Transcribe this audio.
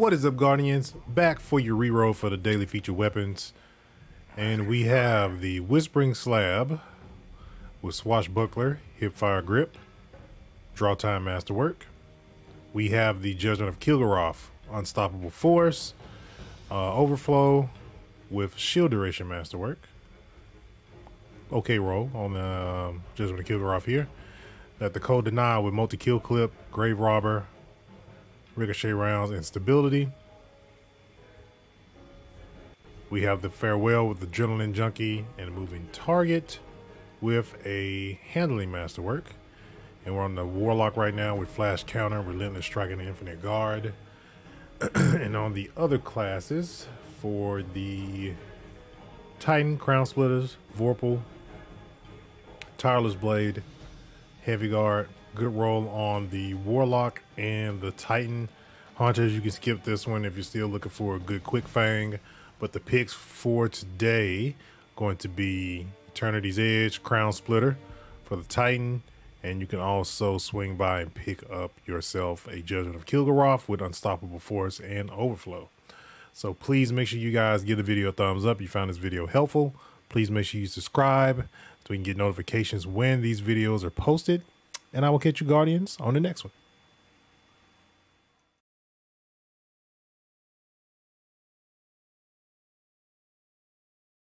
What is up, Guardians? Back for your reroll for the daily feature weapons. And we have the Whispering Slab with Swashbuckler, Hipfire Grip, Draw Time Masterwork. We have the Judgment of Kelgorath, Unstoppable Force, uh, Overflow with Shield Duration Masterwork. Okay roll on the um, Judgment of Kelgorath here. Got the Cold Denial with Multi-Kill Clip, Grave Robber, ricochet rounds, and stability. We have the Farewell with the Adrenaline Junkie and Moving Target with a Handling Masterwork. And we're on the Warlock right now with Flash Counter, Relentless Strike, and Infinite Guard. and on the other classes, for the Titan, Crown Splitters, Vorpal, Tireless Blade, Heavy Guard, good roll on the Warlock and the Titan. Hunters, you can skip this one if you're still looking for a good Quickfang. But the picks for today going to be Eternity's Edge, Crown Splitter for the Titan. And you can also swing by and pick up yourself a Judgment of Kelgorath with Unstoppable Force and Overflow. So please make sure you guys give the video a thumbs up. if You found this video helpful. Please make sure you subscribe so we can get notifications when these videos are posted. And I will catch you Guardians on the next one.